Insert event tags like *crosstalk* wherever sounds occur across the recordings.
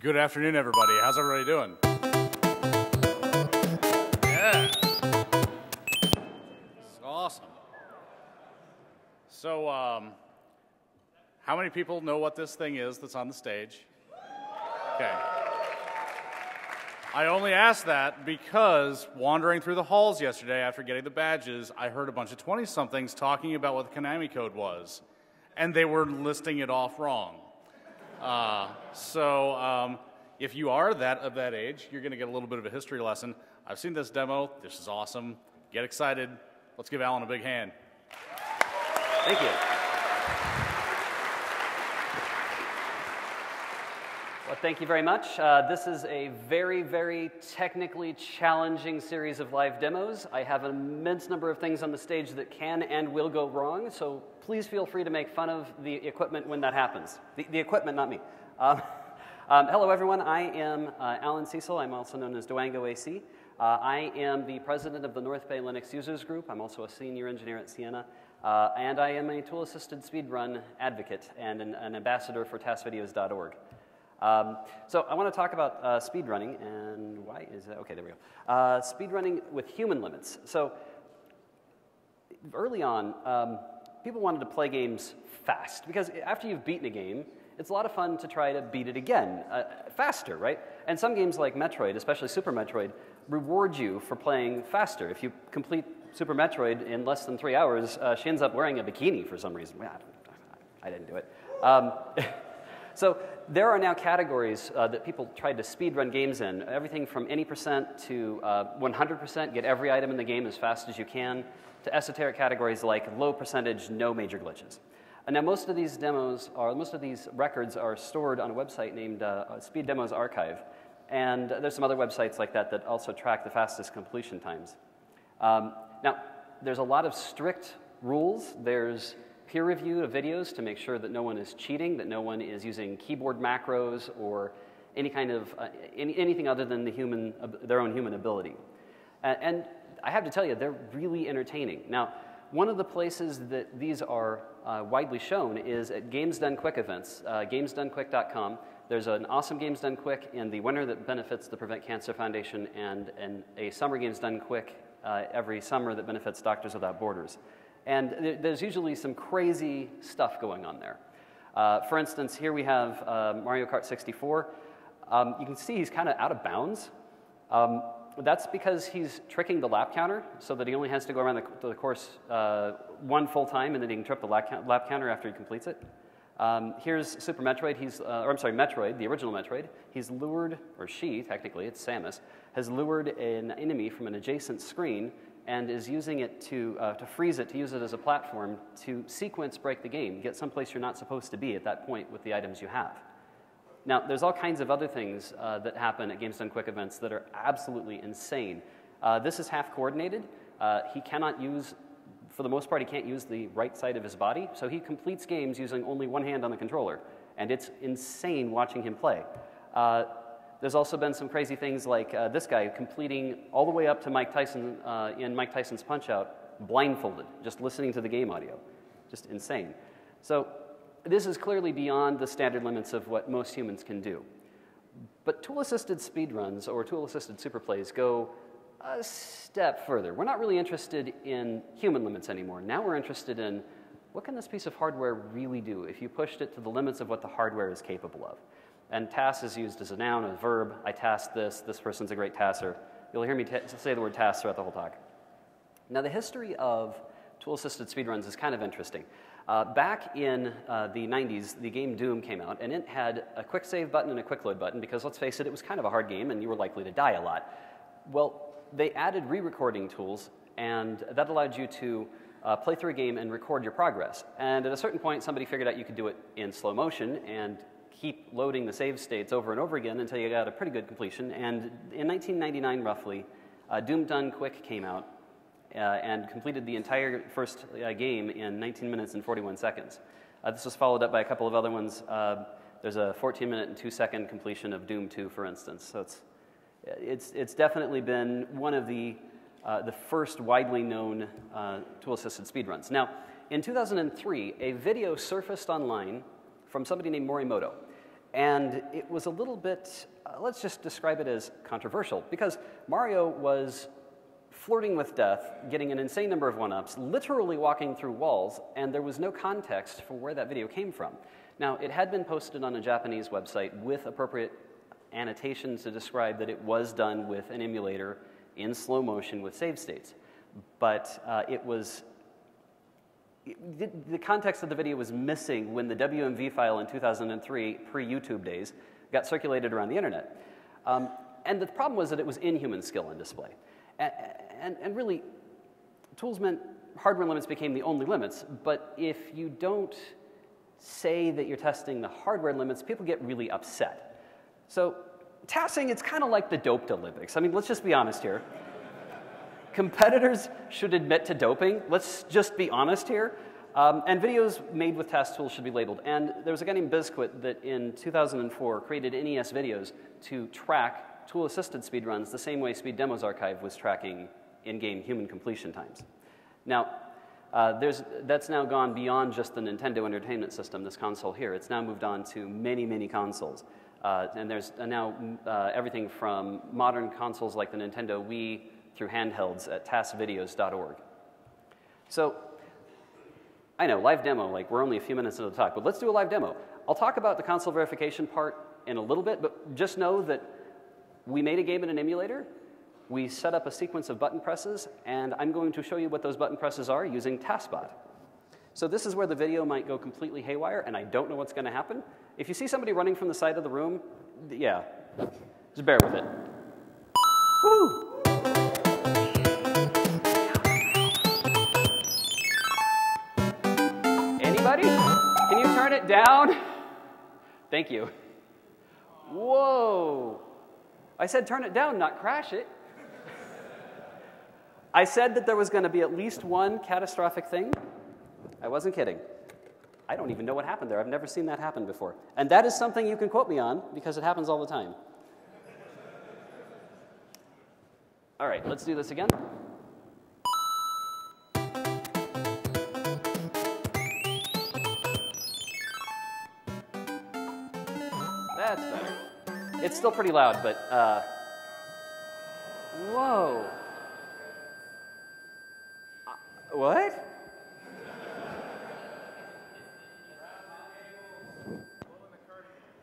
Good afternoon, everybody. How's everybody doing? Yeah. It's awesome. So, um, how many people know what this thing is that's on the stage? Okay. I only asked that because wandering through the halls yesterday after getting the badges, I heard a bunch of 20 somethings talking about what the Konami code was, and they were listing it off wrong. Uh, so, um, if you are that of that age, you're going to get a little bit of a history lesson. I've seen this demo. This is awesome. Get excited. Let's give Allan a big hand. Thank you. Well, thank you very much. Uh, this is a very, very technically challenging series of live demos. I have an immense number of things on the stage that can and will go wrong, so please feel free to make fun of the equipment when that happens. The, the equipment, not me. Um, *laughs* um, hello, everyone. I am uh, Allan Cecil. I'm also known as dwangoAC. Uh, I am the president of the North Bay Linux Users Group. I'm also a senior engineer at Ciena. Uh, and I am a tool-assisted speedrun advocate and an, an ambassador for tasvideos.org. Um, so I want to talk about uh, speedrunning and why is that? Okay, there we go. Uh, speedrunning with human limits. So early on, um, people wanted to play games fast because after you've beaten a game, it's a lot of fun to try to beat it again uh, faster, right? And some games like Metroid, especially Super Metroid, reward you for playing faster. If you complete Super Metroid in less than three hours, uh, she ends up wearing a bikini for some reason. I didn't do it. Um, *laughs* So there are now categories uh, that people tried to speed run games in. Everything from any percent to uh, 100%, get every item in the game as fast as you can, to esoteric categories like low percentage, no major glitches. And now most of these demos are, most of these records are stored on a website named uh, Speed Demos Archive. And there's some other websites like that that also track the fastest completion times. Um, now, there's a lot of strict rules. There's peer review of videos to make sure that no one is cheating, that no one is using keyboard macros or any kind of uh, any, anything other than the human, uh, their own human ability. And I have to tell you, they're really entertaining. Now, one of the places that these are uh, widely shown is at Games Done Quick events, uh, gamesdonequick.com. There's an awesome Games Done Quick and the winner that benefits the Prevent Cancer Foundation and, and a summer Games Done Quick uh, every summer that benefits Doctors Without Borders. And there's usually some crazy stuff going on there. Uh, for instance, here we have uh, Mario Kart 64. Um, you can see he's kind of out of bounds. Um, that's because he's tricking the lap counter so that he only has to go around the, the course uh, one full time and then he can trip the lap, lap counter after he completes it. Um, here's Super Metroid, he's, uh, or I'm sorry, Metroid, the original Metroid. He's lured, or she, technically, it's Samus, has lured an enemy from an adjacent screen and is using it to, uh, to freeze it, to use it as a platform to sequence break the game, get someplace you're not supposed to be at that point with the items you have. Now, there's all kinds of other things uh, that happen at Games Done Quick events that are absolutely insane. Uh, this is halfcoordinated. Uh, he cannot use, for the most part, he can't use the right side of his body, so he completes games using only one hand on the controller. And it's insane watching him play. There's also been some crazy things like uh, this guy completing all the way up to Mike Tyson uh, in Mike Tyson's Punch Out, blindfolded, just listening to the game audio. Just insane. So, this is clearly beyond the standard limits of what most humans can do. But tool assisted speedruns or tool assisted superplays go a step further. We're not really interested in human limits anymore. Now we're interested in what can this piece of hardware really do if you pushed it to the limits of what the hardware is capable of. And TAS is used as a noun, a verb. I TAS this. This person's a great tasser. You'll hear me say the word TAS throughout the whole talk. Now, the history of tool assisted speedruns is kind of interesting. Uh, back in uh, the 90s, the game Doom came out, and it had a quick save button and a quick load button because, let's face it, it was kind of a hard game and you were likely to die a lot. Well, they added re recording tools, and that allowed you to uh, play through a game and record your progress. And at a certain point, somebody figured out you could do it in slow motion and keep loading the save states over and over again until you got a pretty good completion. And in 1999, roughly, uh, Doom Done Quick came out uh, and completed the entire first uh, game in 19 minutes and 41 seconds. Uh, this was followed up by a couple of other ones. Uh, there's a 14 minute and 2 second completion of Doom 2, for instance. So it's, it's, it's definitely been one of the, uh, the first widely known tool assisted speedruns. Now, in 2003, a video surfaced online from somebody named Morimoto. And it was a little bit, uh, let's just describe it as controversial, because Mario was flirting with death, getting an insane number of one ups, literally walking through walls, and there was no context for where that video came from. Now, it had been posted on a Japanese website with appropriate annotations to describe that it was done with an emulator in slow motion with save states. But uh, it was the context of the video was missing when the WMV file in 2003, pre YouTube days, got circulated around the internet. Um, and the problem was that it was inhuman skill in display. And, and, and, really, tools meant hardware limits became the only limits. But if you don't say that you're testing the hardware limits, people get really upset. So, TASing, it's kind of like the doped Olympics. I mean, let's just be honest here competitors should admit to doping. Let's just be honest here. Um, and videos made with TAS tools should be labeled. And there was a guy named Bisqwit that in 2004 created NES videos to track tool-assisted speedruns the same way Speed Demos Archive was tracking in-game human completion times. Now, uh, that's now gone beyond just the Nintendo Entertainment System, this console here. It's now moved on to many, many consoles. Uh, and there's now uh, everything from modern consoles like the Nintendo Wii through handhelds at tasvideos.org. So I know, live demo, like we're only a few minutes into the talk, but let's do a live demo. I'll talk about the console verification part in a little bit, but just know that we made a game in an emulator, we set up a sequence of button presses, and I'm going to show you what those button presses are using TASBot. So this is where the video might go completely haywire, and I don't know what's going to happen. If you see somebody running from the side of the room, yeah, just bear with it. It down? Thank you. Whoa. I said turn it down, not crash it. I said that there was going to be at least one catastrophic thing. I wasn't kidding. I don't even know what happened there. I've never seen that happen before. And that is something you can quote me on because it happens all the time. All right, let's do this again. It's still pretty loud, but, uh, whoa. Uh, what?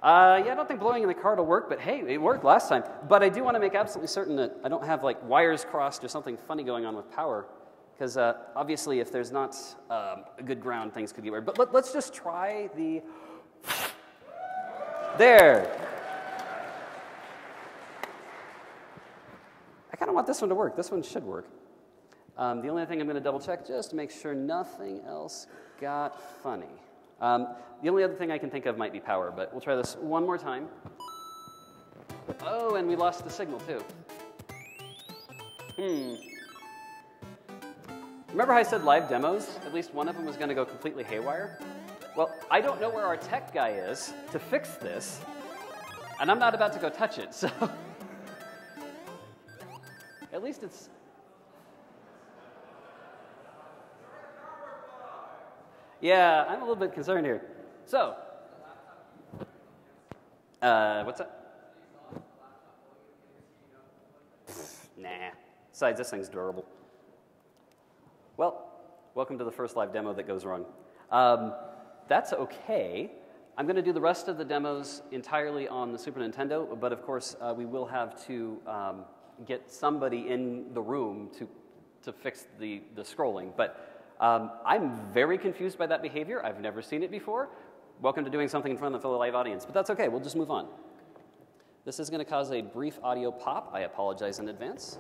Uh, yeah, I don't think blowing in the card will work, but hey, it worked last time. But I do want to make absolutely certain that I don't have like wires crossed or something funny going on with power, because uh, obviously if there's not um, a good ground, things could get weird. But let, let's just try the there. I kind of want this one to work. This one should work. Um, the only thing I'm going to double check just to make sure nothing else got funny. Um, the only other thing I can think of might be power, but we'll try this one more time. Oh, and we lost the signal too. Hmm. Remember how I said live demos? At least one of them was going to go completely haywire? Well, I don't know where our tech guy is to fix this, and I'm not about to go touch it, *laughs* so. Least it's. Yeah, I'm a little bit concerned here. So, uh, what's that? nah. Besides, this thing's durable. Well, welcome to the first live demo that goes wrong. Um, that's okay. I'm going to do the rest of the demos entirely on the Super Nintendo, but of course, uh, we will have to um, get somebody in the room to, to fix the, the scrolling. But um, I'm very confused by that behavior. I've never seen it before. Welcome to doing something in front of the live audience, but that's okay. We'll just move on. This is going to cause a brief audio pop. I apologize in advance.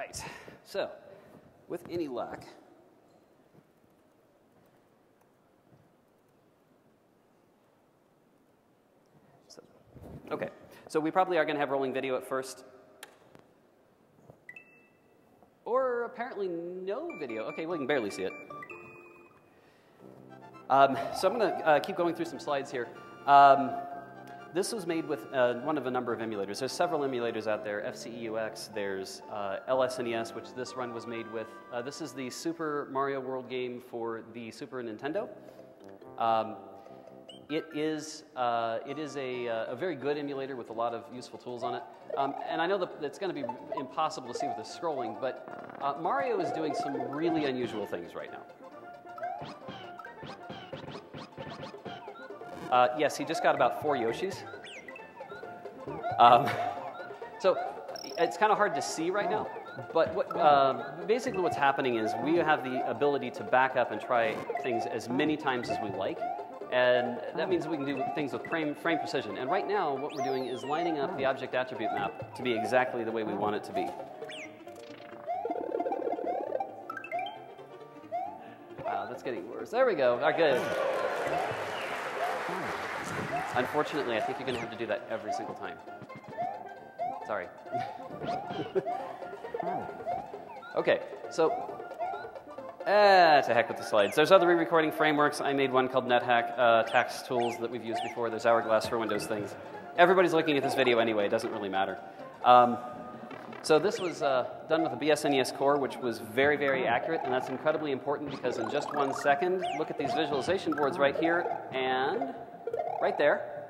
right, so with any luck, so, okay, so we probably are going to have rolling video at first. Or apparently no video. Okay, we can barely see it. Um, so I'm going to uh, keep going through some slides here. Um, this was made with uh, one of a number of emulators. There's several emulators out there. FCEUX, there's uh, LSNES, which this run was made with. Uh, this is the Super Mario World game for the Super Nintendo. Um, it is, uh, it is a, uh, a, very good emulator with a lot of useful tools on it. Um, and I know that it's going to be impossible to see with the scrolling, but uh, Mario is doing some really unusual things right now. Uh, yes, he just got about four Yoshis. Um, *laughs* so it's kind of hard to see right now, but what, uh, basically what's happening is we have the ability to back up and try things as many times as we like. And that means we can do things with frame, frame precision. And right now, what we're doing is lining up the object attribute map to be exactly the way we want it to be. Wow, that's getting worse. There we go. All right, good. Unfortunately, I think you're going to have to do that every single time. Sorry. *laughs* okay, so Ah, to heck with the slides. There's other re-recording frameworks. I made one called NetHack, uh, TAS tools that we've used before. There's Hourglass for Windows things. Everybody's looking at this video anyway. It doesn't really matter. Um, so this was uh, done with a BSNES core, which was very, very accurate, and that's incredibly important because in just one second, look at these visualization boards right here and right there.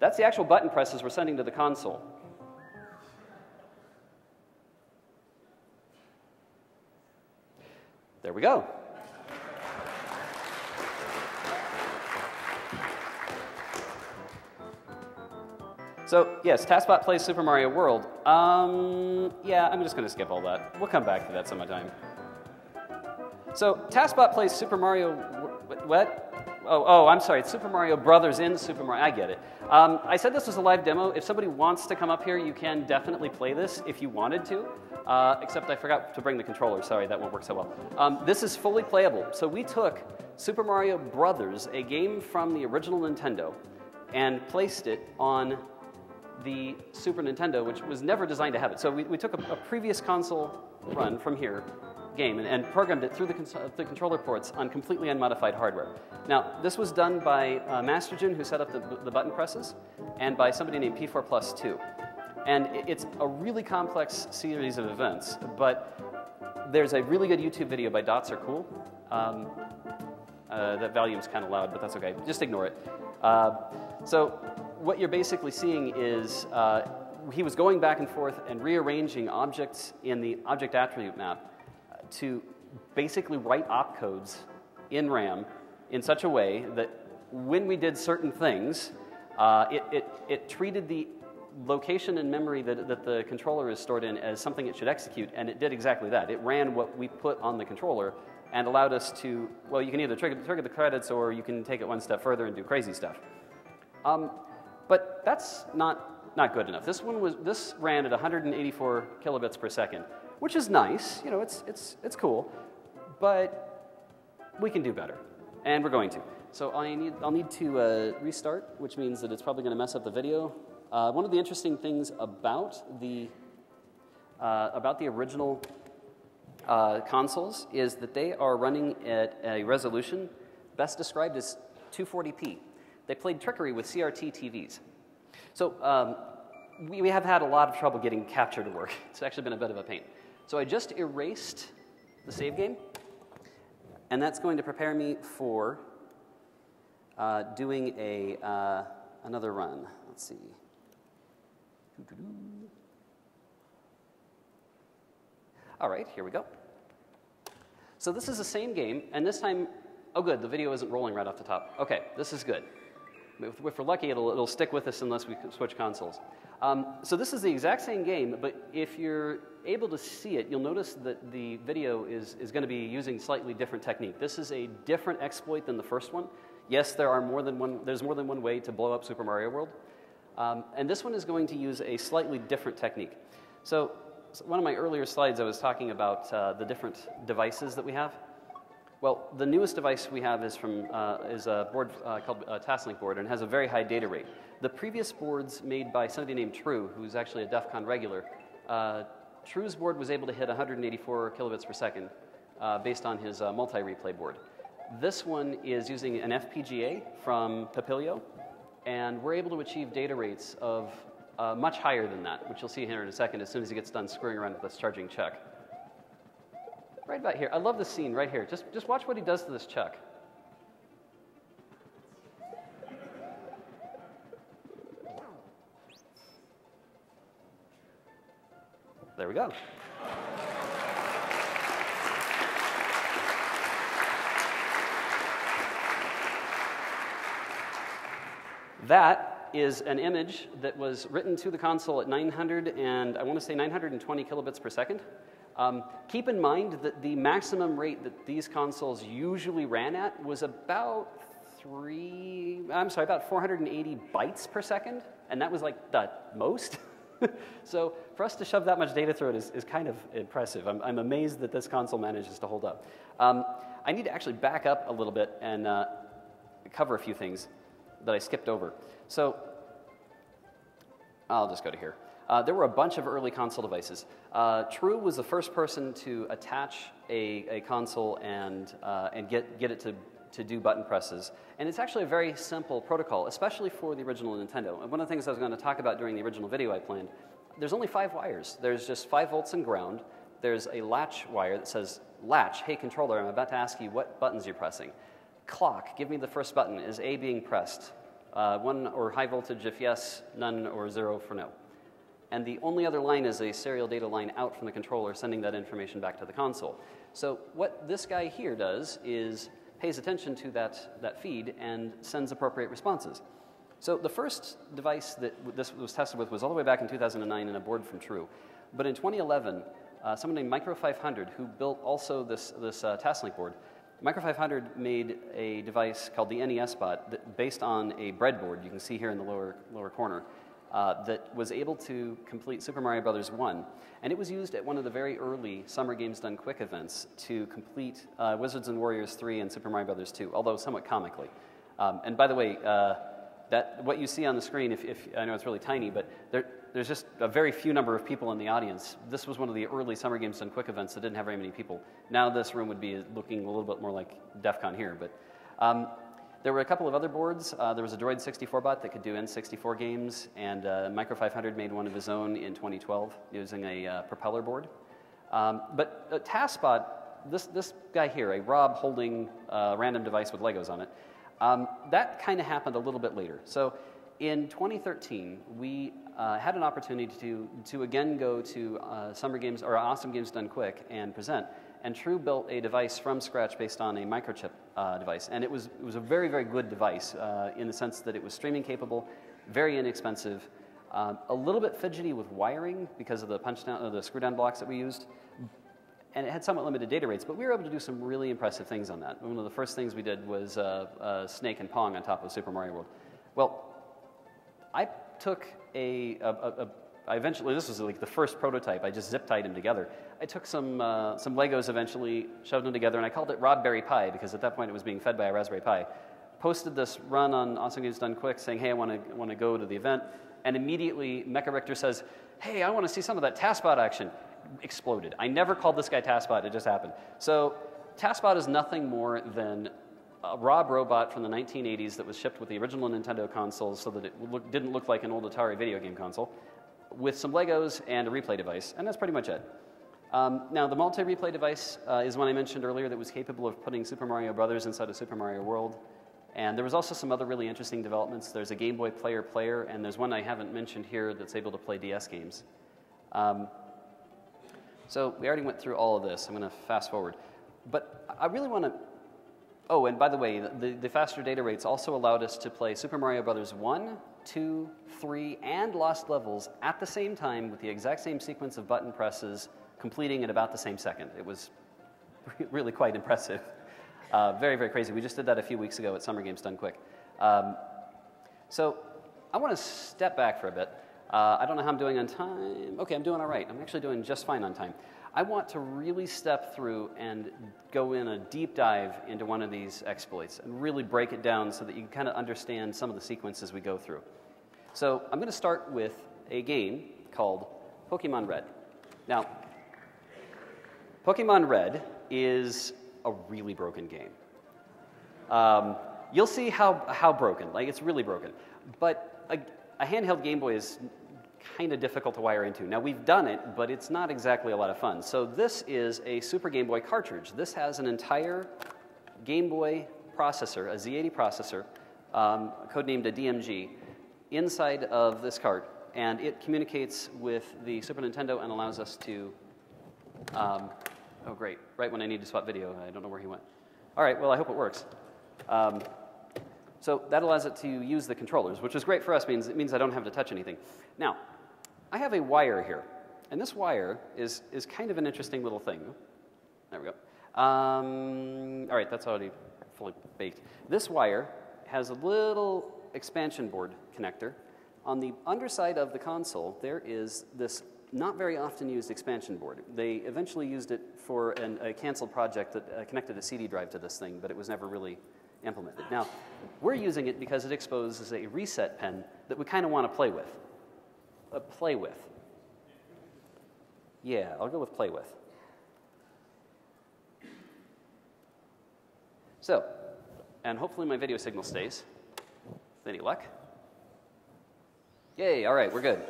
That's the actual button presses we're sending to the console. There we go. So, yes, TASBot plays Super Mario World. Um, yeah, I'm just going to skip all that. We'll come back to that some other time. So, TASBot plays Super Mario. What? Oh, oh, I'm sorry. It's Super Mario Brothers in Super Mario. I get it. Um, I said this was a live demo. If somebody wants to come up here, you can definitely play this if you wanted to. Uh, except I forgot to bring the controller. Sorry, that won't work so well. Um, this is fully playable. So we took Super Mario Brothers, a game from the original Nintendo, and placed it on the Super Nintendo, which was never designed to have it. So we, we took a, a previous console run from here game and, and programmed it through the, the, controller ports on completely unmodified hardware. Now, this was done by uh, MasterJun, who set up the, the button presses, and by somebody named P4 Plus 2. And it's a really complex series of events, but there's a really good YouTube video by Dots Are Cool. Um, uh, that volume's kind of loud, but that's okay. Just ignore it. Uh, so what you're basically seeing is uh, he was going back and forth and rearranging objects in the object attribute map to basically write opcodes in RAM in such a way that when we did certain things, uh, it, it, it, treated the location and memory that, that the controller is stored in as something it should execute, and it did exactly that. It ran what we put on the controller and allowed us to, well, you can either trigger, trigger the credits or you can take it one step further and do crazy stuff. Um, but that's not, not good enough. This one was, this ran at 184 kilobits per second which is nice. You know, it's, it's, it's cool. But we can do better, and we're going to. So I need, I'll need to uh, restart, which means that it's probably going to mess up the video. Uh, one of the interesting things about the, uh, about the original uh, consoles is that they are running at a resolution best described as 240p. They played trickery with CRT TVs. So um, we, we have had a lot of trouble getting capture to work. *laughs* It's actually been a bit of a pain. So I just erased the save game, and that's going to prepare me for uh, doing a, uh, another run. Let's see. All right, here we go. So this is the same game, and this time, oh good, the video isn't rolling right off the top. Okay, this is good. If, if we're lucky, it'll, it'll stick with us unless we switch consoles. Um, so this is the exact same game, but if you're able to see it, you'll notice that the video is, is going to be using slightly different technique. This is a different exploit than the first one. Yes, there are more than one, there's more than one way to blow up Super Mario World. Um, and this one is going to use a slightly different technique. So, so one of my earlier slides, I was talking about uh, the different devices that we have. Well, the newest device we have is from uh, is a board uh, called a TASLink board and has a very high data rate. The previous boards made by somebody named True, who's actually a DEF CON regular, uh, True's board was able to hit 184 kilobits per second uh, based on his uh, multi-replay board. This one is using an FPGA from Papilio, and we're able to achieve data rates of uh, much higher than that, which you'll see here in a second as soon as he gets done screwing around with this charging chuck. Right about here. I love this scene right here. Just, just watch what he does to this chuck. There we go. That is an image that was written to the console at 900 and I want to say 920 kilobits per second. Um, keep in mind that the maximum rate that these consoles usually ran at was about three, I'm sorry, about 480 bytes per second, and that was like the most. *laughs* *laughs* so for us to shove that much data through it is, is kind of impressive. I'm, I'm, amazed that this console manages to hold up. Um, I need to actually back up a little bit and uh, cover a few things that I skipped over. So I'll just go to here. Uh, there were a bunch of early console devices. Uh, True was the first person to attach a, a console and, uh, and get, get it to, to do button presses. And it's actually a very simple protocol, especially for the original Nintendo. And one of the things I was going to talk about during the original video I planned, there's only five wires. There's just five volts and ground. There's a latch wire that says, latch, hey controller, I'm about to ask you what buttons you're pressing. Clock, give me the first button. Is A being pressed? Uh, one or high voltage if yes, none or zero for no. And the only other line is a serial data line out from the controller sending that information back to the console. So what this guy here does is pays attention to that, that feed and sends appropriate responses. So the first device that this was tested with was all the way back in 2009 in a board from True. But in 2011, uh, someone named Micro 500, who built also this, this uh, TASLink board, Micro 500 made a device called the NES bot that, based on a breadboard you can see here in the lower, lower corner uh, that was able to complete Super Mario Brothers 1. And it was used at one of the very early Summer Games Done Quick events to complete uh, Wizards and Warriors 3 and Super Mario Brothers 2, although somewhat comically. Um, and by the way, uh, that, what you see on the screen, if, if, I know it's really tiny, but there, there's just a very few number of people in the audience. This was one of the early Summer Games Done Quick events that didn't have very many people. Now this room would be looking a little bit more like DEF CON here. But um, there were a couple of other boards. Uh, there was a Droid 64 bot that could do N64 games, and uh, Micro 500 made one of his own in 2012 using a uh, propeller board. Um, but a TASBot, this, this guy here, a Rob holding a random device with Legos on it, um, that kind of happened a little bit later. So in 2013, we uh, had an opportunity to, to again go to uh, Summer Games or Awesome Games Done Quick and present and True built a device from scratch based on a microchip uh, device. And it was, it was a very, very good device uh, in the sense that it was streaming capable, very inexpensive, um, a little bit fidgety with wiring because of the punch down, uh, the screw down blocks that we used. And it had somewhat limited data rates, but we were able to do some really impressive things on that. One of the first things we did was uh, uh, Snake and Pong on top of Super Mario World. Well, I took a, a, a I eventually, this was like the first prototype, I just zip tied them together. I took some, uh, some Legos eventually, shoved them together, and I called it Raspberry Pi because at that point it was being fed by a Raspberry Pi. Posted this run on Awesome Games Done Quick saying, hey, I want to want to go to the event. And immediately Mecha Richter says, hey, I want to see some of that TASBot action. Exploded. I never called this guy TASBot, it just happened. So TASBot is nothing more than a Rob robot from the 1980s that was shipped with the original Nintendo consoles so that it look, didn't look like an old Atari video game console with some Legos and a replay device, and that's pretty much it. Um, now, the multi-replay device uh, is one I mentioned earlier that was capable of putting Super Mario Brothers inside of Super Mario World. And there was also some other really interesting developments. There's a Game Boy Player player, and there's one I haven't mentioned here that's able to play DS games. Um, so we already went through all of this. I'm going to fast forward. But I really want to Oh, and by the way, the, the faster data rates also allowed us to play Super Mario Brothers 1, 2, 3, and Lost Levels at the same time with the exact same sequence of button presses, completing in about the same second. It was *laughs* really quite impressive. Uh, very, very crazy. We just did that a few weeks ago at Summer Games Done Quick. Um, so I want to step back for a bit. Uh, I don't know how I'm doing on time. Okay, I'm doing all right. I'm actually doing just fine on time. I want to really step through and go in a deep dive into one of these exploits and really break it down so that you can kind of understand some of the sequences we go through. So I'm going to start with a game called Pokemon Red. Now, Pokemon Red is a really broken game. Um, you'll see how, how broken, like it's really broken. But a, a handheld Game Boy is kind of difficult to wire into. Now, we've done it, but it's not exactly a lot of fun. So, this is a Super Game Boy cartridge. This has an entire Game Boy processor, a Z80 processor, um, codenamed a DMG, inside of this cart, and it communicates with the Super Nintendo and allows us to. Um, oh, great! Right when I need to swap video, I don't know where he went. All right. Well, I hope it works. Um, so that allows it to use the controllers, which is great for us. means it means I don't have to touch anything. Now, I have a wire here, and this wire is is kind of an interesting little thing. There we go. Um, all right, that's already fully baked. This wire has a little expansion board connector. On the underside of the console, there is this not very often used expansion board. They eventually used it for an, a canceled project that uh, connected a CD drive to this thing, but it was never really implemented. Now, we're using it because it exposes a reset pin that we kind of want to play with. Uh, play with. Yeah, I'll go with play with. So, and hopefully my video signal stays. With any luck. Yay, all right, we're good.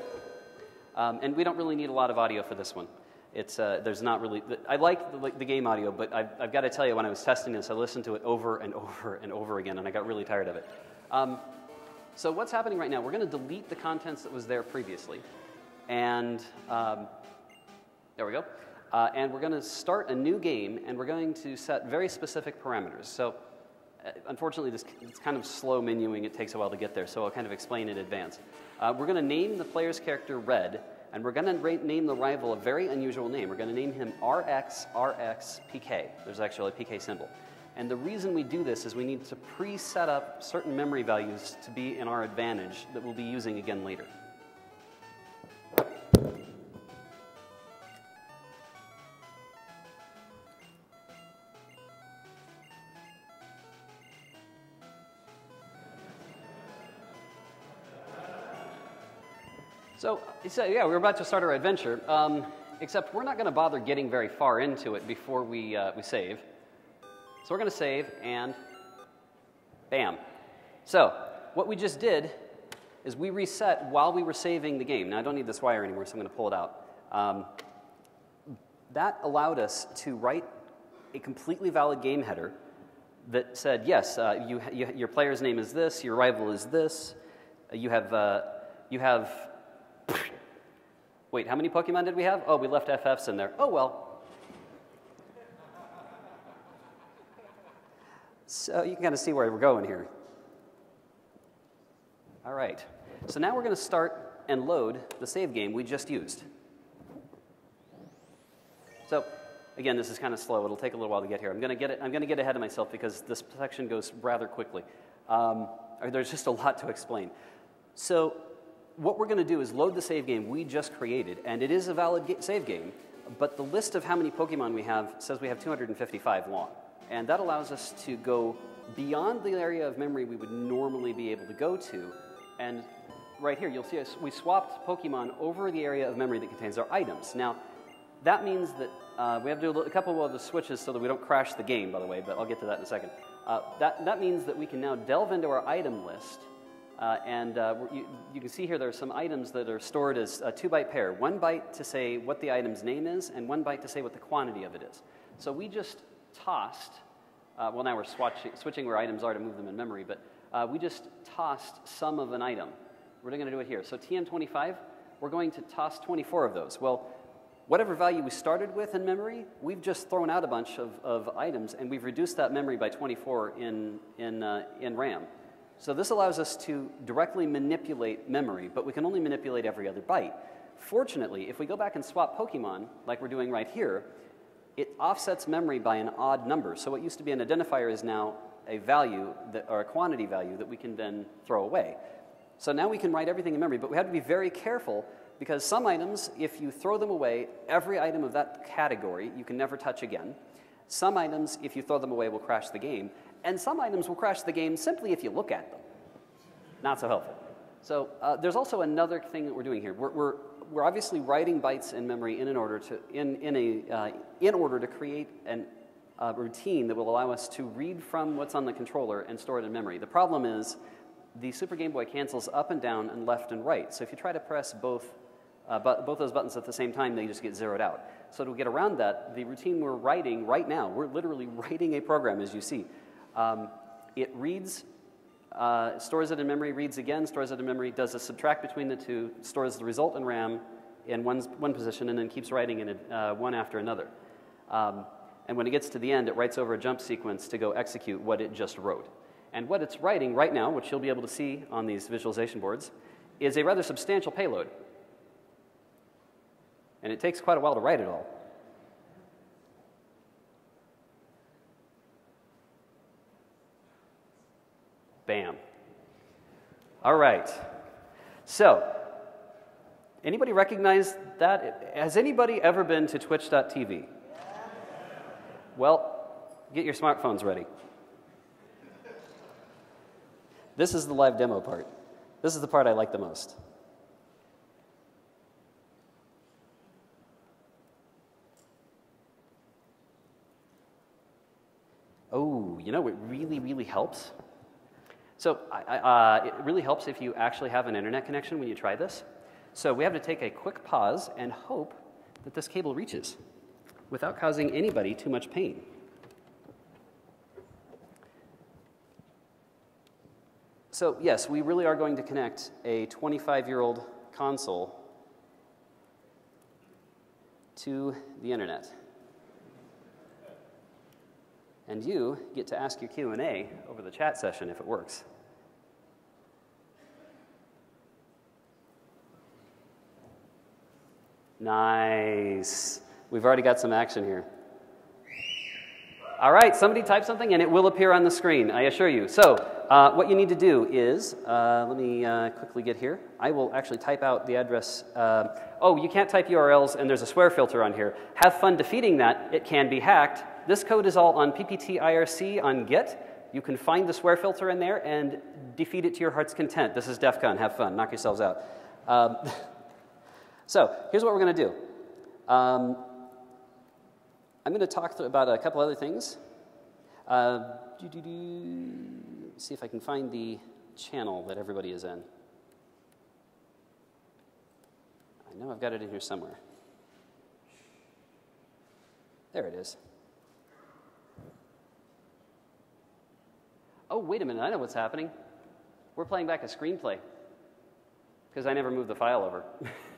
Um, and we don't really need a lot of audio for this one. It's, uh, there's not really, I like the, the game audio, but I've, I've, got to tell you, when I was testing this, I listened to it over and *laughs* over and over again, and I got really tired of it. Um, so what's happening right now, we're going to delete the contents that was there previously. And um, there we go. Uh, and we're going to start a new game, and we're going to set very specific parameters. So uh, unfortunately, this, it's kind of slow menuing. It takes a while to get there, so I'll kind of explain in advance. Uh, we're going to name the player's character Red, and we're going to name the rival a very unusual name. We're going to name him RXRXPK. There's actually a PK symbol. And the reason we do this is we need to pre-set up certain memory values to be in our advantage that we'll be using again later. So, so yeah, we're about to start our adventure, um, except we're not going to bother getting very far into it before we, uh, we save. So we're going to save and bam. So what we just did is we reset while we were saving the game. Now I don't need this wire anymore, so I'm going to pull it out. Um, that allowed us to write a completely valid game header that said, yes, uh, you, you, your player's name is this, your rival is this, you have, uh, you have Wait, how many Pokemon did we have? Oh, we left FFs in there. Oh, well. So you can kind of see where we're going here. All right. So now we're going to start and load the save game we just used. So again, this is kind of slow. It'll take a little while to get here. I'm going to get, it, I'm going to get ahead of myself because this section goes rather quickly. Um, there's just a lot to explain. So what we're going to do is load the save game we just created, and it is a valid save game, but the list of how many Pokemon we have says we have 255 long. And that allows us to go beyond the area of memory we would normally be able to go to. And right here, you'll see us, we swapped Pokemon over the area of memory that contains our items. Now, that means that uh, we have to do a couple of the switches so that we don't crash the game, by the way, but I'll get to that in a second. Uh, that, that means that we can now delve into our item list uh, and uh, you, you, can see here there are some items that are stored as a two byte pair. One byte to say what the item's name is, and one byte to say what the quantity of it is. So we just tossed, uh, well, now we're swatching, switching where items are to move them in memory, but uh, we just tossed some of an item. We're going to do it here. So TM25, we're going to toss 24 of those. Well, whatever value we started with in memory, we've just thrown out a bunch of, of items, and we've reduced that memory by 24 in, in, uh, in RAM. So this allows us to directly manipulate memory, but we can only manipulate every other byte. Fortunately, if we go back and swap Pokemon, like we're doing right here, it offsets memory by an odd number. So what used to be an identifier is now a value, that, or a quantity value that we can then throw away. So now we can write everything in memory, but we have to be very careful because some items, if you throw them away, every item of that category you can never touch again. Some items, if you throw them away, will crash the game. And some items will crash the game simply if you look at them. Not so helpful. So uh, there's also another thing that we're doing here. We're, we're, we're obviously writing bytes in memory in, an order, to, in, in, a, uh, in order to create a uh, routine that will allow us to read from what's on the controller and store it in memory. The problem is the Super Game Boy cancels up and down and left and right. So if you try to press both, uh, but both those buttons at the same time, they just get zeroed out. So to get around that, the routine we're writing right now, we're literally *laughs* writing a program, as you see. Um, it reads, uh, stores it in memory, reads again, stores it in memory, does a subtract between the two, stores the result in RAM in one, one position, and then keeps writing in it, uh, one after another. Um, and when it gets to the end, it writes over a jump sequence to go execute what it just wrote. And what it's writing right now, which you'll be able to see on these visualization boards, is a rather substantial payload. And it takes quite a while to write it all. Bam. All right. So, anybody recognize that? Has anybody ever been to twitch.tv? Well, get your smartphones ready. This is the live demo part. This is the part I like the most. Oh, you know, it really, really helps. So uh, it really helps if you actually have an internet connection when you try this. So we have to take a quick pause and hope that this cable reaches without causing anybody too much pain. So, yes, we really are going to connect a 25 year old console to the internet. And you get to ask your Q&A over the chat session if it works. Nice. We've already got some action here. All right, somebody type something and it will appear on the screen, I assure you. So, uh, what you need to do is, uh, let me uh, quickly get here. I will actually type out the address. Uh, oh, you can't type URLs and there's a swear filter on here. Have fun defeating that. It can be hacked. This code is all on PPTIRC on Git. You can find the swear filter in there and defeat it to your heart's content. This is DEF CON. Have fun. Knock yourselves out. Um, *laughs* so, here's what we're going to do. Um, I'm going to talk about a couple other things. Uh, see if I can find the channel that everybody is in. I know I've got it in here somewhere. There it is. Oh, wait a minute, I know what's happening. We're playing back a screenplay because I never moved the file over. *laughs*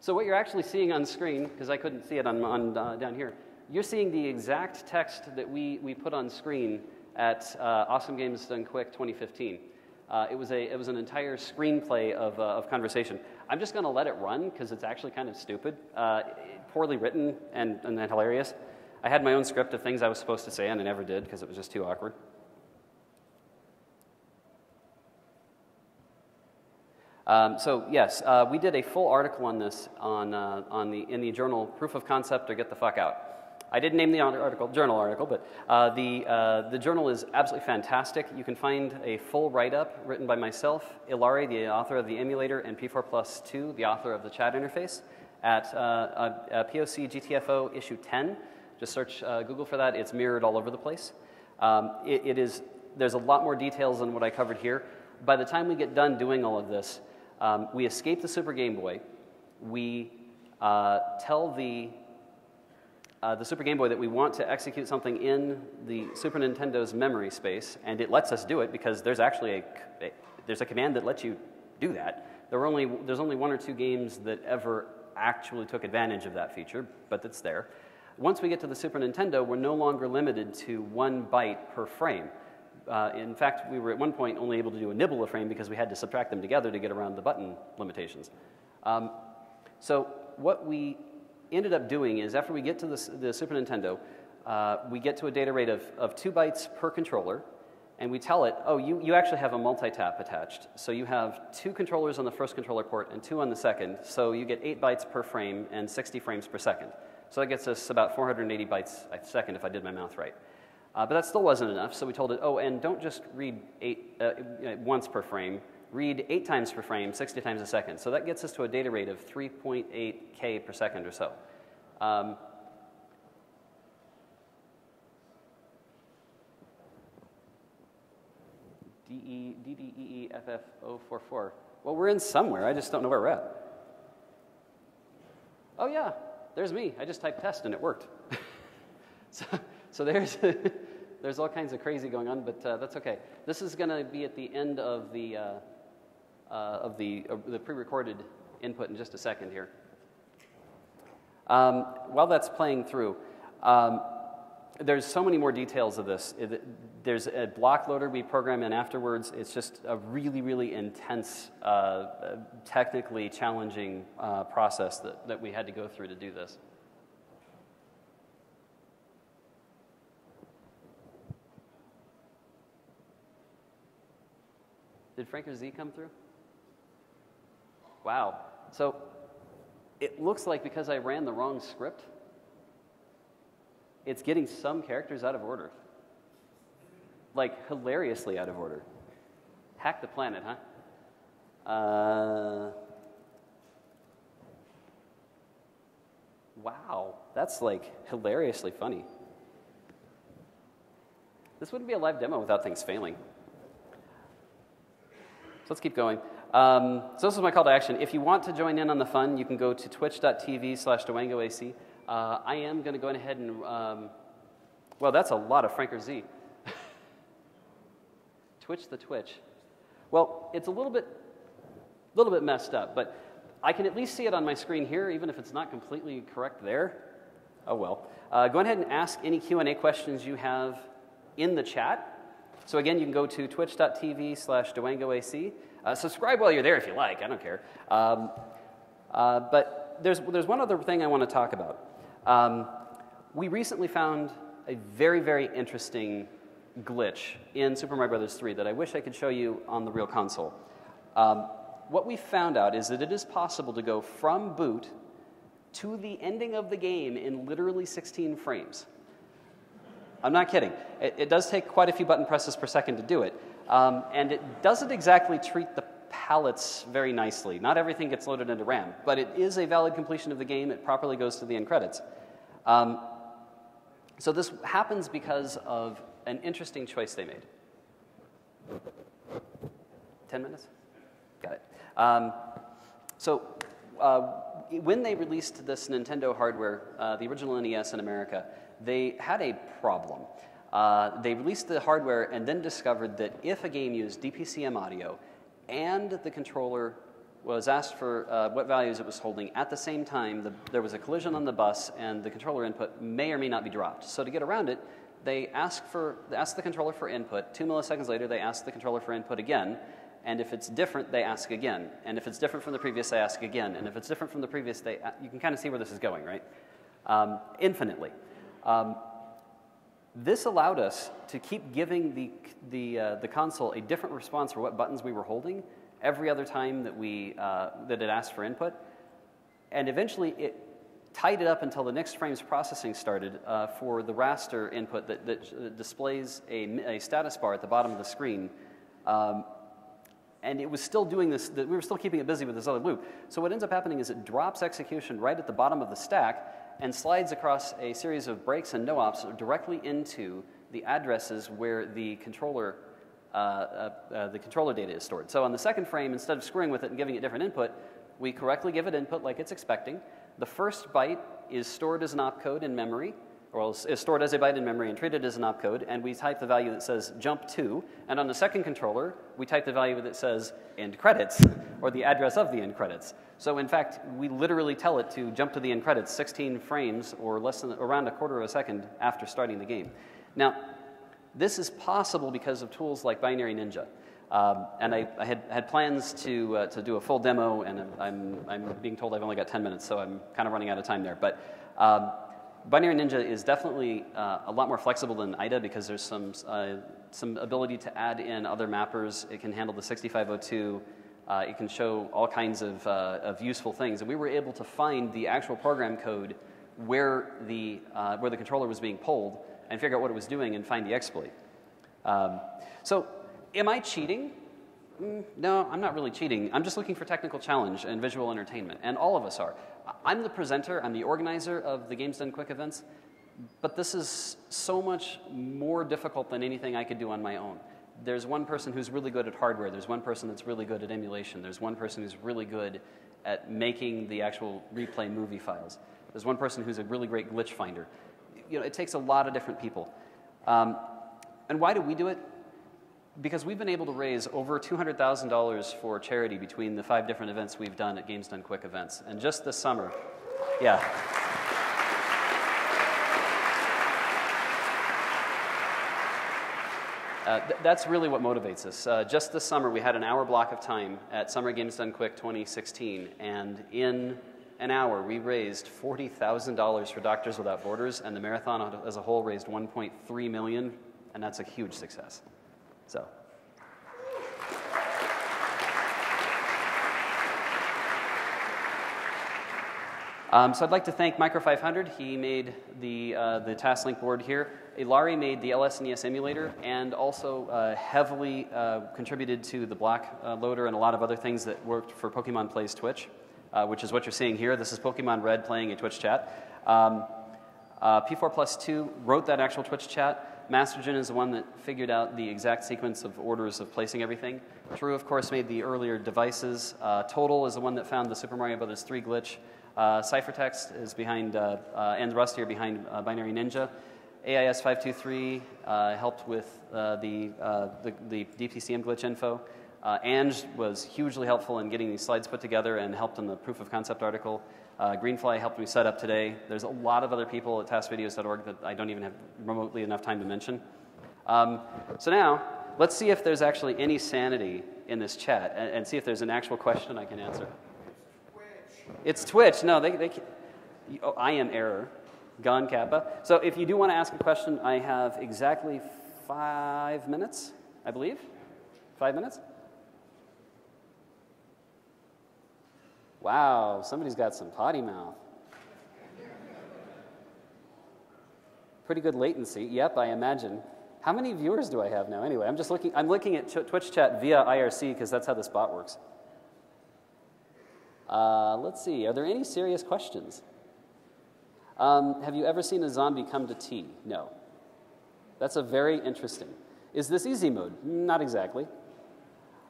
so, what you're actually seeing on screen, because I couldn't see it on, on uh, down here, you're seeing the exact text that we, we put on screen at uh, Awesome Games Done Quick 2015. Uh, it, was a, it was an entire screenplay of, uh, of conversation. I'm just going to let it run because it's actually kind of stupid, uh, poorly written, and, and then hilarious. I had my own script of things I was supposed to say, and I never did because it was just too awkward. Um, so yes, uh, we did a full article on this on, uh, on the, in the journal Proof of Concept or Get the Fuck Out. I didn't name the article, journal article, but uh, the, uh, the journal is absolutely fantastic. You can find a full write-up written by myself, Ilari, the author of the emulator, and P4 Plus 2, the author of the chat interface, at uh, POC GTFO issue 10. Just search uh, Google for that. It's mirrored all over the place. Um, it, it is, there's a lot more details than what I covered here. By the time we get done doing all of this, um, we escape the Super Game Boy. We uh, tell the uh, the Super Game Boy that we want to execute something in the Super Nintendo's memory space, and it lets us do it because there's actually a, there's a command that lets you do that. There were only, there's only one or two games that ever actually took advantage of that feature, but it's there. Once we get to the Super Nintendo, we're no longer limited to one byte per frame. Uh, in fact, we were at one point only able to do a nibble a frame because we had to subtract them together to get around the button limitations. Um, so what we ended up doing is after we get to the, the Super Nintendo, uh, we get to a data rate of, of two bytes per controller, and we tell it, oh, you, you actually have a multi-tap attached. So you have two controllers on the first controller port and two on the second, so you get 8 bytes per frame and 60 frames per second. So that gets us about 480 bytes a second if I did my math right. Uh, but that still wasn't enough, so we told it, oh, and don't just read eight, uh, once per frame, read 8 times per frame, 60 times a second. So that gets us to a data rate of 3.8K per second or so. Um, D-E, D-D-E-E-F-F-O-4-4. Well, we're in somewhere. I just don't know where we're at. Oh, yeah, there's me. I just typed test and it worked. *laughs* so, so there's, *laughs* there's all kinds of crazy going on, but uh, that's okay. This is going to be at the end of the, uh, uh, of the, the pre-recorded input in just a second here. Um, while that's playing through, um, there's so many more details of this. There's a block loader we program in afterwards. It's just a really, really intense, uh, technically challenging uh, process that, that we had to go through to do this. Did Franker Z come through? Wow. So it looks like because I ran the wrong script, it's getting some characters out of order. Like, hilariously out of order. Hack the planet, huh? Uh, wow, that's like hilariously funny. This wouldn't be a live demo without things failing. So let's keep going. Um, so this is my call to action. If you want to join in on the fun, you can go to twitch.tv slash dwangoac. Uh, I am going to go ahead and, um, well, that's a lot of Franker Z. *laughs* Twitch the Twitch. Well, it's a little bit, a little bit messed up, but I can at least see it on my screen here, even if it's not completely correct there. Oh well. Uh, go ahead and ask any Q&A questions you have in the chat. So again, you can go to twitch.tv slash dwangoac. Uh, subscribe while you're there if you like, I don't care. Um, uh, but there's, there's one other thing I want to talk about. Um, we recently found a very, very interesting glitch in Super Mario Bros. 3 that I wish I could show you on the real console. Um, what we found out is that it is possible to go from boot to the ending of the game in literally 16 frames. I'm not kidding. It, it, does take quite a few button presses per second to do it. Um, and it doesn't exactly treat the palettes very nicely. Not everything gets loaded into RAM, but it is a valid completion of the game. It properly goes to the end credits. Um, so this happens because of an interesting choice they made. 10 minutes? Got it. Um, so uh, when they released this Nintendo hardware, uh, the original NES in America, they had a problem. Uh, they released the hardware and then discovered that if a game used DPCM audio and the controller was asked for uh, what values it was holding at the same time, the, there was a collision on the bus and the controller input may or may not be dropped. So to get around it, they ask, for, they ask the controller for input. Two milliseconds later, they ask the controller for input again. And if it's different, they ask again. And if it's different from the previous, they ask again. And if it's different from the previous, they, you can kind of see where this is going, right? Um, infinitely. Um, this allowed us to keep giving the, the, uh, the console a different response for what buttons we were holding every other time that, we, uh, that it asked for input. And eventually it tied it up until the next frame's processing started uh, for the raster interrupt that, that displays a, a, status bar at the bottom of the screen. Um, and it was still doing this, we were still keeping it busy with this other loop. So what ends up happening is it drops execution right at the bottom of the stack, and slides across a series of breaks and no-ops directly into the addresses where the controller, uh, uh, uh, the controller data is stored. So on the second frame, instead of screwing with it and giving it different input, we correctly give it input like it's expecting. The first byte is stored as an opcode in memory, or is stored as a byte in memory and treated as an opcode, and we type the value that says jump to, and on the second controller, we type the value that says end credits, or the address of the end credits. So in fact, we literally tell it to jump to the end credits 16 frames or less than around a quarter of a second after starting the game. Now, this is possible because of tools like Binary Ninja. Um, and I, I, had, had plans to, uh, to do a full demo, and I'm, I'm being told I've only got 10 minutes, so I'm kind of running out of time there. But um, Binary Ninja is definitely uh, a lot more flexible than IDA because there's some, uh, some ability to add in other mappers. It can handle the 6502 uh, it can show all kinds of, uh, of useful things. And we were able to find the actual program code where the, uh, where the controller was being polled and figure out what it was doing and find the exploit. Um, so, am I cheating? Mm, no, I'm not really cheating. I'm just looking for technical challenge and visual entertainment, and all of us are. I'm the presenter, I'm the organizer of the Games Done Quick events, but this is so much more difficult than anything I could do on my own. there's one person who's really good at hardware, there's one person that's really good at emulation, there's one person who's really good at making the actual replay movie files, there's one person who's a really great glitch finder. You know, it takes a lot of different people. Um, and why do we do it? Because we've been able to raise over $200,000 for charity between the five different events we've done at Games Done Quick events. And just this summer, yeah. Uh, th- that's really what motivates us. Uh, just this summer, we had an hour block of time at Summer Games Done Quick 2016, and in an hour, we raised $40,000 for Doctors Without Borders, and the marathon as a whole raised 1.3 million, and that's a huge success. So. Um, so I'd like to thank Micro 500. He made the, uh, the TASLink board here. Ilari made the LSNES emulator and also uh, heavily uh, contributed to the block uh, loader and a lot of other things that worked for Pokemon Plays Twitch, uh, which is what you're seeing here. This is Pokemon Red playing a Twitch chat. Um, uh, P4 Plus 2 wrote that actual Twitch chat. MasterJun is the one that figured out the exact sequence of orders of placing everything. True, of course, made the earlier devices. Total is the one that found the Super Mario Brothers 3 glitch. Uh, psifertex is behind, uh, uh, and Rusty are behind uh, Binary Ninja. AIS 523 uh, helped with uh, the, the, the, DPCM glitch info. Uh, Ange was hugely helpful in getting these slides put together and helped in the proof of concept article. Greenfly helped me set up today. There's a lot of other people at tasvideos.org that I don't even have remotely enough time to mention. Um, so now, let's see if there's actually any sanity in this chat and, and see if there's an actual question I can answer. It's Twitch. No, they, they oh, I am error. Gone Kappa. So if you do want to ask a question, I have exactly five minutes, I believe. Five minutes? Wow, somebody's got some potty mouth. Pretty good latency. Yep, I imagine. How many viewers do I have now? Anyway, I'm just looking. I'm looking at Twitch chat via IRC because that's how this bot works. Uh, let's see, are there any serious questions? Um, have you ever seen a zombie come to tea? No. That's a very interesting. Is this easy mode? Not exactly.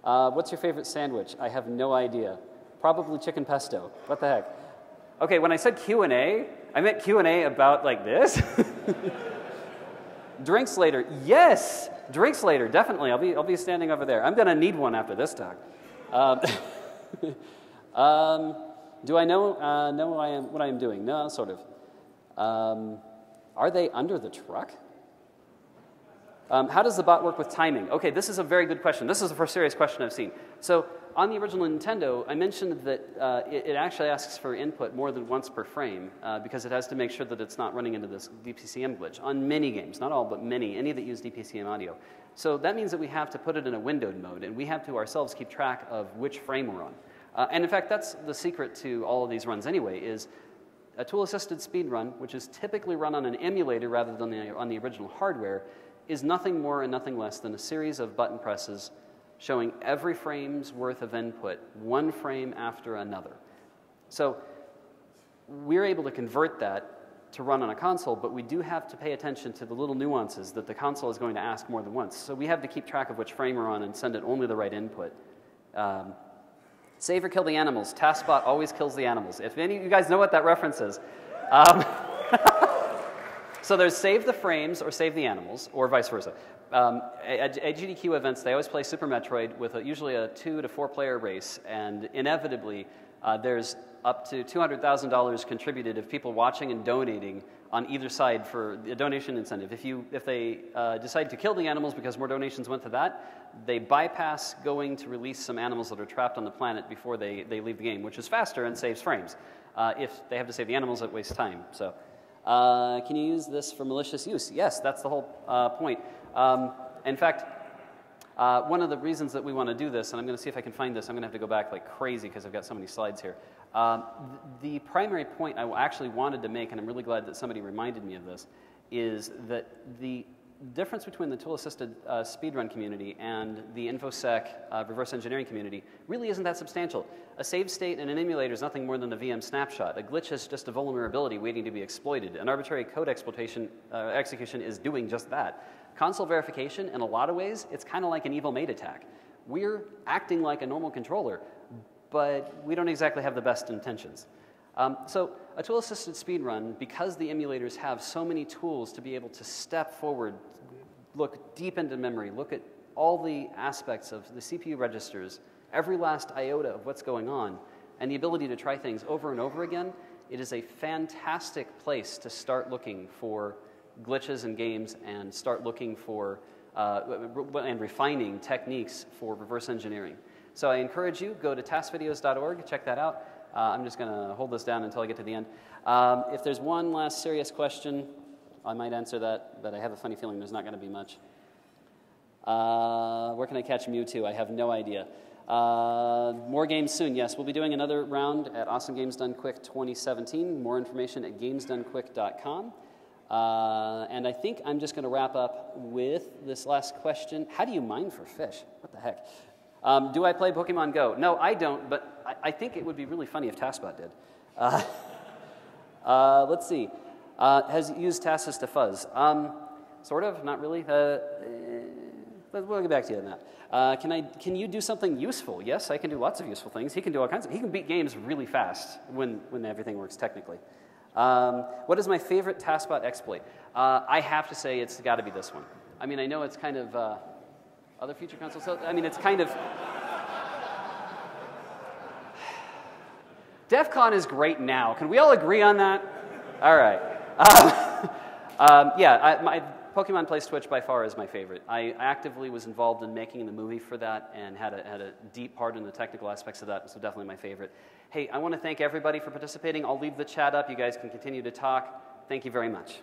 Uh, what's your favorite sandwich? I have no idea. Probably chicken pesto. What the heck? Okay, when I said Q&A, I meant Q&A about like this. *laughs* Drinks later. Yes, drinks later. Definitely. I'll be, I'll be standing over there. I'm going to need one after this talk. Um, *laughs* Um, do I know, uh, know I am, what I am doing? No, sort of. Um, are they under the truck? Um, how does the bot work with timing? Okay, this is a very good question. This is the first serious question I've seen. So, on the original Nintendo, I mentioned that uh, it, it, actually asks for input more than once per frame uh, because it has to make sure that it's not running into this DPCM glitch on many games, not all, but many, any that use DPCM audio. So, that means that we have to put it in a windowed mode, and we have to ourselves keep track of which frame we're on. Uh, and in fact, that's the secret to all of these runs anyway, is a tool-assisted speed run, which is typically run on an emulator rather than the, on the original hardware, is nothing more and nothing less than a series of button presses showing every frame's worth of input, one frame after another. So we're able to convert that to run on a console, but we do have to pay attention to the little nuances that the console is going to ask more than once. So we have to keep track of which frame we're on and send it only the right input. Um, Save or kill the animals. TASBot always kills the animals. If any of you guys know what that reference is. Um, *laughs* so there's save the frames or save the animals, or vice versa. Um, at, at, GDQ events, they always play Super Metroid with a, usually a two to four player race, and inevitably, uh, there's up to $200,000 contributed of people watching and donating on either side for a donation incentive. If, you, if they uh, decide to kill the animals because more donations went to that, they bypass going to release some animals that are trapped on the planet before they, they leave the game, which is faster and saves frames. Uh, if they have to save the animals, it wastes time. So, uh, can you use this for malicious use? Yes, that's the whole uh, point. Um, in fact, uh, one of the reasons that we want to do this, and I'm going to see if I can find this, I'm going to have to go back like crazy because I've got so many slides here. Um, the primary point I actually wanted to make, and I'm really glad that somebody reminded me of this, is that the difference between the tool-assisted uh, speedrun community and the InfoSec uh, reverse engineering community really isn't that substantial. A save state in an emulator is nothing more than a VM snapshot. A glitch is just a vulnerability waiting to be exploited. An arbitrary code exploitation uh, execution is doing just that. Console verification, in a lot of ways, it's kind of like an evil maid attack. We're acting like a normal controller, but we don't exactly have the best intentions. Um, so a tool-assisted speedrun, because the emulators have so many tools to be able to step forward, look deep into memory, look at all the aspects of the CPU registers, every last iota of what's going on, and the ability to try things over and over again, it is a fantastic place to start looking for glitches in games and start looking for uh, and refining techniques for reverse engineering. So I encourage you, go to tasvideos.org, check that out. Uh, I'm just going to hold this down until I get to the end. Um, if there's one last serious question, I might answer that, but I have a funny feeling there's not going to be much. Uh, where can I catch Mewtwo? I have no idea. Uh, more games soon, yes. We'll be doing another round at Awesome Games Done Quick 2017. More information at gamesdonequick.com. Uh, and I think I'm just going to wrap up with this last question. How do you mine for fish? What the heck? Um, do I play Pokemon Go? No, I don't, but I, I think it would be really funny if TASBot did. Uh, *laughs* uh, let's see. Uh, has used TASUS to fuzz. Um, sort of, not really. Uh, we'll get back to you on that. Uh, can, I, can you do something useful? Yes, I can do lots of useful things. He can do all kinds of, he can beat games really fast when, when everything works technically. Um, what is my favorite TASBot exploit? Uh, I have to say it's got to be this one. I mean, I know it's kind of uh, other feature consoles. So, I mean, it's kind of. DEF CON is great now. Can we all agree on that? All right. Um, *laughs* um, yeah, I, my, Pokemon Plays Twitch by far is my favorite. I actively was involved in making the movie for that and had a, had a deep part in the technical aspects of that, so definitely my favorite. Hey, I want to thank everybody for participating. I'll leave the chat up. You guys can continue to talk. Thank you very much.